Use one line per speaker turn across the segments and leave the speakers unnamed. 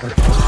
Fucker.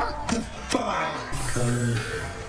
Talk the fucker.